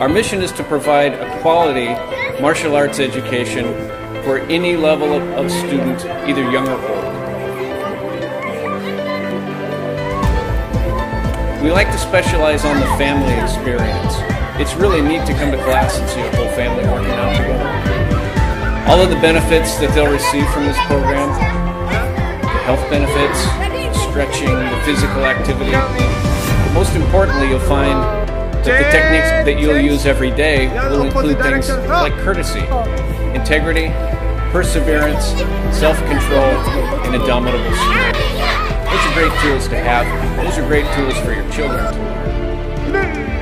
Our mission is to provide a quality martial arts education for any level of, of student, either young or old. We like to specialize on the family experience. It's really neat to come to class and see a whole family working out together. All of the benefits that they'll receive from this program, the health benefits, stretching, the physical activity. But most importantly, you'll find that the techniques that you'll use every day will include things like courtesy, integrity, perseverance, self-control, and indomitable spirit. Those are great tools to have. Those are great tools for your children to learn.